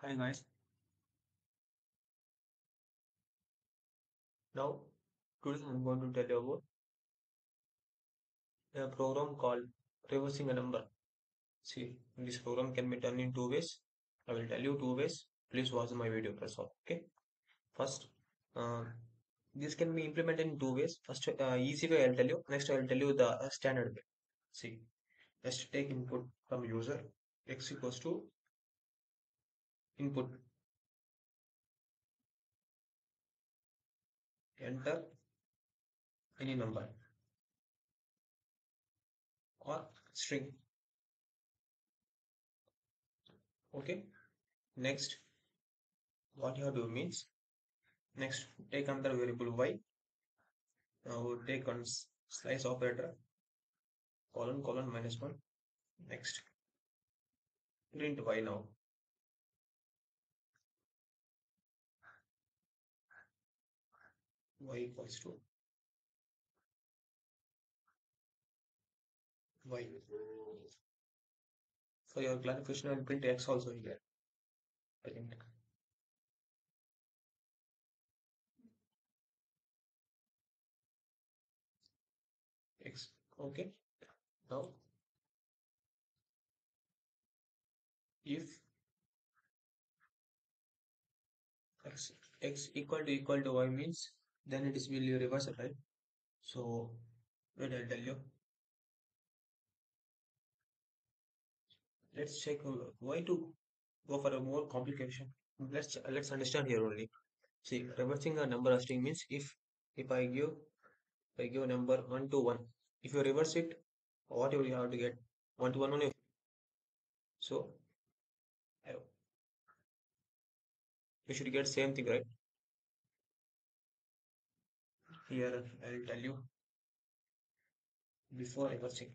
Hi guys. Now, today I'm going to tell you about a program called reversing a number. See, this program can be done in two ways. I will tell you two ways. Please watch my video first. Okay. First, uh, this can be implemented in two ways. First, uh, easy way I'll tell you. Next, I will tell you the uh, standard way. See, let's take input from user x equals to input. Enter any number or string. Okay. Next what you have to do means next take another variable y. Now take on slice operator colon colon minus 1 next print y now y equals to y for your clarification and print x also here I think. X okay. Now if x x equal to equal to y means then it is will right? So wait i'll tell you. Let's check uh, why to go for a more complication? Let's let's understand here only. See reversing a number of string means if if i give if i give number 1 to 1 if you reverse it what you will have to get? 1 to 1 only. So you should get same thing right here i'll tell you before reversing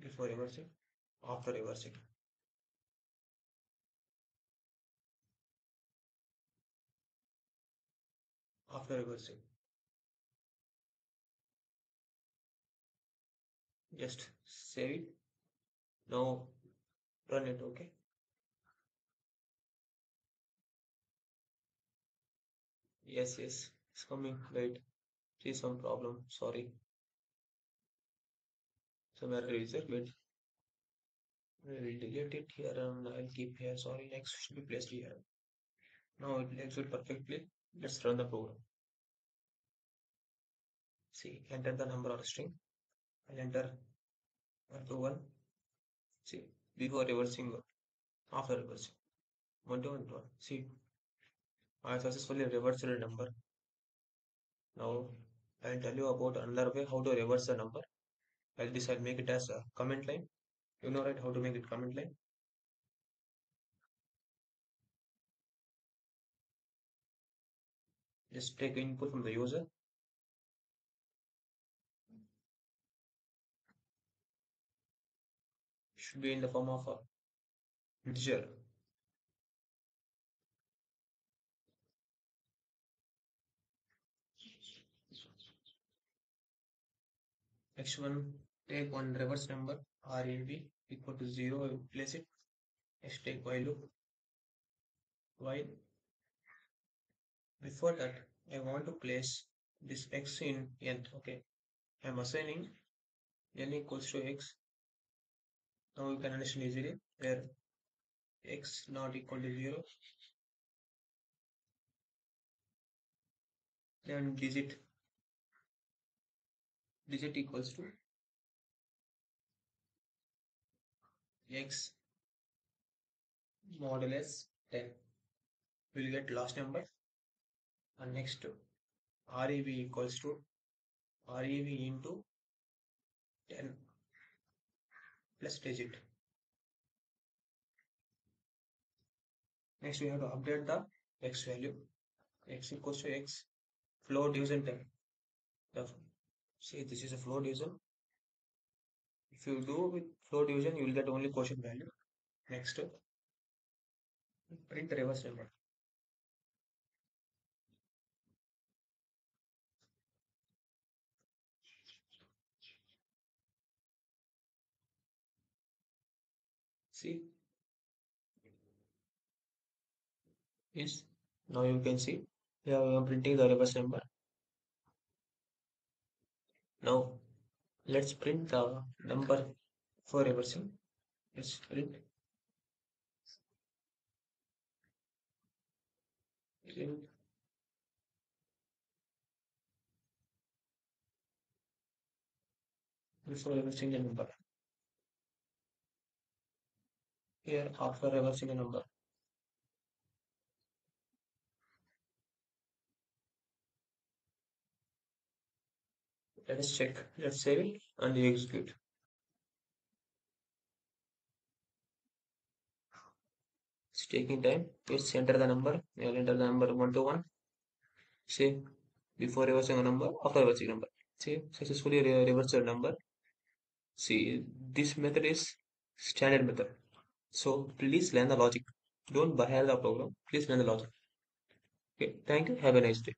before reversing after reversing after reversing just save it. Now run it okay yes yes. It's coming wait see some problem. Sorry. Some error is there wait. I will delete it here and I'll keep here. Sorry next should be placed here. Now it execute perfectly. Let's run the program. See enter the number or string. I'll enter 1 to 1 see before reversing after reversing 1 to 1 to 1 see I successfully reversed the number. Now I'll tell you about another way how to reverse the number. I'll decide make it as a comment line. You know right how to make it comment line? Just take input from the user. Should be in the form of a integer next one take one reverse number RAB equal to 0 place it. Next take while loop while before that I want to place this x in nth okay? I'm assigning n equals to x. Now you can understand easily where x not equal to 0 then digit digit equals to x modulus 10 we'll get last number. And next REV equals to REV into 10 plus digit. Next we have to update the x value. X equals to x. Float division 10 the see this is a float division. If you do with float division you will get only quotient value. Next. Print the reverse number. See? Yes. Now you can see. We are printing the reverse number now let's print the number for reversing let's print. Print. Before reversing the number. Here after reversing a number let us check. Let's save it and execute. It's taking time. Let's enter the number. We'll enter the number one to one. See before reversing a number after reversing number. See successfully re reversed the number. See this method is standard method. So please learn the logic. Don't buy the program. Please learn the logic. Okay thank you. Have a nice day